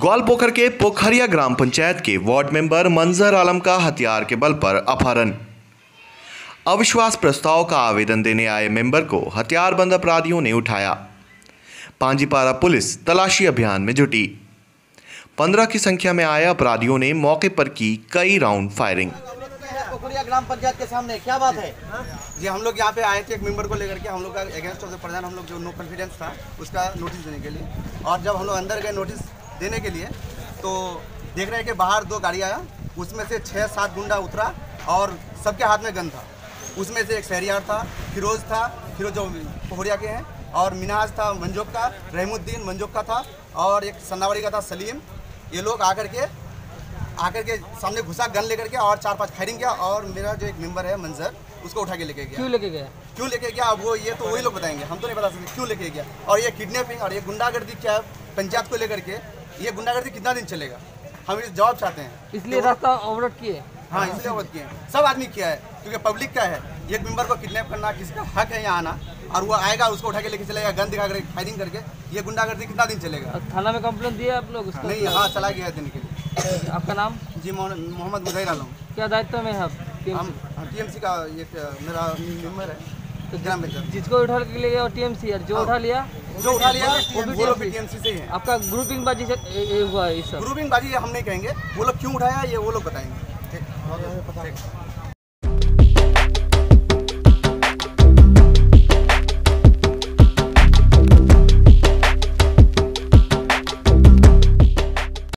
ग्वालपोखर के पोखरिया ग्राम पंचायत के वार्ड मेंबर मंजर आलम का हथियार के बल पर अपहरण। अविश्वास प्रस्ताव का आवेदन देने आए मेंबर को हथियारबंद अपराधियों ने उठाया। पांजीपारा पुलिस तलाशी अभियान में जुटी। पंद्रह की संख्या में आए अपराधियों ने मौके पर की कई राउंड फायरिंग। पोखरिया ग्राम पंचायत के सामने क्या बात है? जी हम लोग यहाँ पे आए थे एक मेंबर को लेकर के हम लोग का अगेंस्ट ऑफ़ द प्रधान हम लोग जो नो कॉन्फिडेंस था उसका नोटिस देने के लिए। और जब हम लोग अंदर गए नोटिस देने के लिए। तो देख रहे हैं कि बाहर दो गाड़ी आया उसमें से छः सात गुंडा उतरा और सबके हाथ में गन था। उसमें से एक शहरियार था फिरोज था फिरोज जो पोखरिया के हैं और मिनाज था मंजोक का रहमुद्दीन मंजोक का था और एक सन्नावड़ी का था सलीम। ये लोग आकर के आकर के सामने घुसा गन लेकर के और चार पाँच फायरिंग किया और मेरा जो एक मेंबर है मंजर उसको उठा के लेके गया। क्यों लेके गया? क्यों लेके गया? अब वो ये तो वही लोग बताएँगे हम तो नहीं बता सकते क्यों लेके गया? और ये किडनैपिंग और ये गुंडागर्दी क्या है? पंचायत को लेकर के ये गुंडागर्दी कितना दिन चलेगा? हम इस जवाब चाहते हैं। इसलिए रास्ता अवरोध किए हाँ। इसलिए अवरोध किए सब आदमी किया है क्योंकि पब्लिक का है। एक मेंबर को किडनैप करना किसका हक है यहाँ आना और वो आएगा उसको उठा के लेके चलेगा गन दिखा कर फायरिंग करके। ये गुंडागर्दी कितना दिन चलेगा? थाना में कंप्लेन दिया आप लोग नहीं हाँ चला गया है देने के लिए। आपका नाम? जी मोहम्मद मोहम्मद आलम। क्या दायित्व में है आप? हम? टीएमसी का एक मेरा मेंबर है। ग्राम पंचायत। जिसको उठा के लिए और टीएमसी और जो उठा लिया जो उठा लिया वो भी लोग टीएमसी से है। आपका ग्रुपिंग बाजी से हुआ है ये सब। ग्रुपिंग बाजी हम नहीं कहेंगे। वो लोग क्यों उठाया ये वो लोग बताएँगे। ठीक। ठीक।